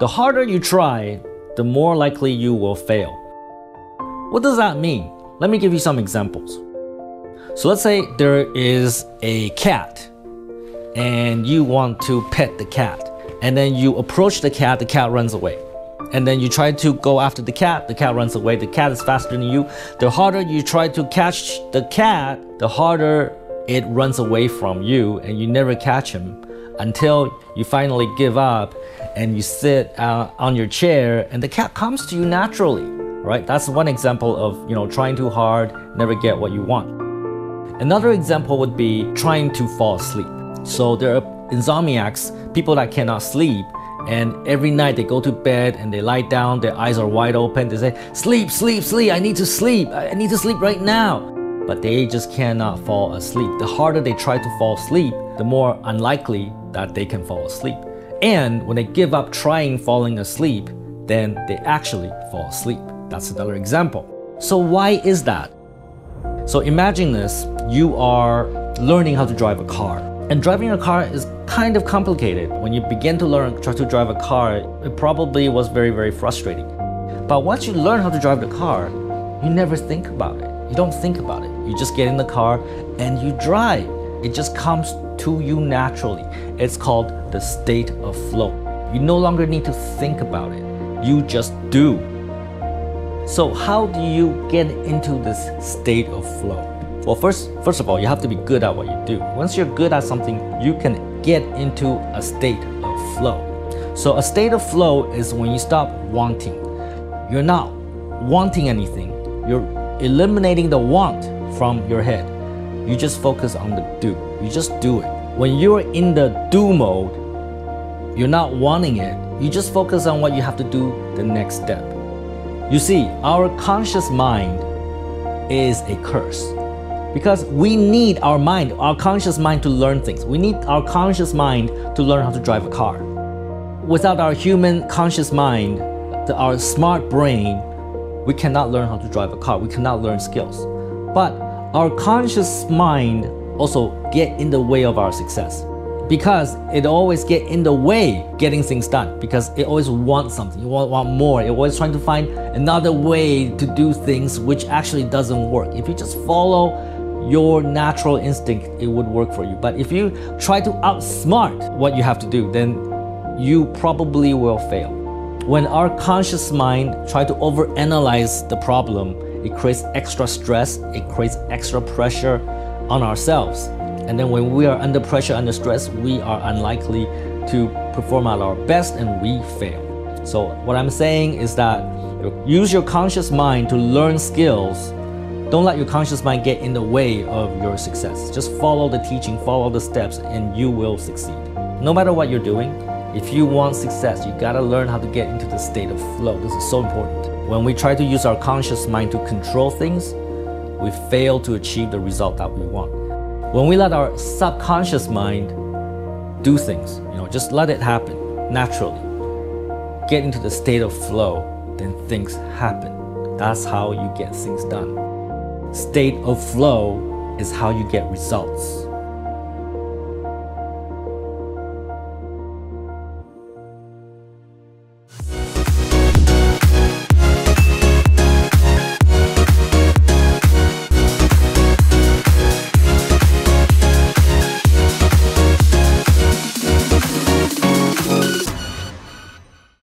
The harder you try, the more likely you will fail. What does that mean? Let me give you some examples. So let's say there is a cat and you want to pet the cat and then you approach the cat, the cat runs away. And then you try to go after the cat, the cat runs away, the cat is faster than you. The harder you try to catch the cat, the harder it runs away from you and you never catch him until you finally give up and you sit uh, on your chair and the cat comes to you naturally right? That's one example of you know trying too hard never get what you want. Another example would be trying to fall asleep. So there are insomniacs people that cannot sleep and every night they go to bed and they lie down their eyes are wide open they say sleep sleep sleep i need to sleep i need to sleep right now. But they just cannot fall asleep. The harder they try to fall asleep the more unlikely that they can fall asleep and when they give up trying falling asleep, then they actually fall asleep. That's another example. So, why is that? So, imagine this you are learning how to drive a car. And driving a car is kind of complicated. When you begin to learn try to drive a car, it probably was very, very frustrating. But once you learn how to drive the car, you never think about it. You don't think about it. You just get in the car and you drive. It just comes to you naturally. It's called the state of flow. You no longer need to think about it, you just do. So, how do you get into this state of flow? Well, first, first of all, you have to be good at what you do. Once you're good at something, you can get into a state of flow. So, a state of flow is when you stop wanting. You're not wanting anything, you're eliminating the want from your head. You just focus on the do. You just do it. When you're in the do mode, you're not wanting it. You just focus on what you have to do the next step. You see, our conscious mind is a curse because we need our mind, our conscious mind to learn things. We need our conscious mind to learn how to drive a car. Without our human conscious mind, the, our smart brain, we cannot learn how to drive a car. We cannot learn skills. But our conscious mind also get in the way of our success. Because it always get in the way getting things done. Because it always wants something. You want, want more. It always trying to find another way to do things which actually doesn't work. If you just follow your natural instinct it would work for you. But if you try to outsmart what you have to do then you probably will fail. When our conscious mind try to overanalyze the problem it creates extra stress it creates extra pressure on ourselves. And then when we are under pressure, under stress, we are unlikely to perform at our best and we fail. So, what I'm saying is that use your conscious mind to learn skills. Don't let your conscious mind get in the way of your success. Just follow the teaching, follow the steps, and you will succeed. No matter what you're doing, if you want success, you gotta learn how to get into the state of flow. This is so important. When we try to use our conscious mind to control things, we fail to achieve the result that we want. When we let our subconscious mind do things, you know, just let it happen naturally, get into the state of flow, then things happen. That's how you get things done. State of flow is how you get results.